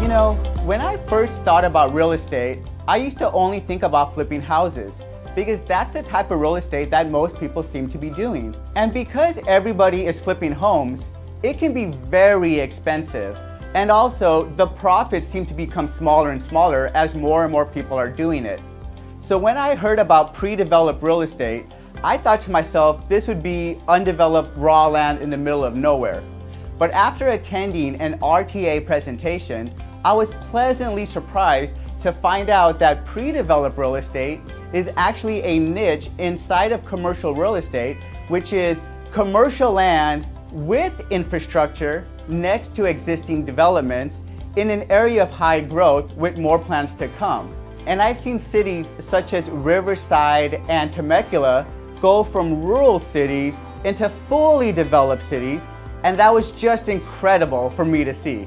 You know, when I first thought about real estate, I used to only think about flipping houses because that's the type of real estate that most people seem to be doing. And because everybody is flipping homes, it can be very expensive. And also, the profits seem to become smaller and smaller as more and more people are doing it. So when I heard about pre-developed real estate, I thought to myself this would be undeveloped raw land in the middle of nowhere. But after attending an RTA presentation, I was pleasantly surprised to find out that pre-developed real estate is actually a niche inside of commercial real estate, which is commercial land with infrastructure next to existing developments in an area of high growth with more plans to come. And I've seen cities such as Riverside and Temecula go from rural cities into fully developed cities, and that was just incredible for me to see.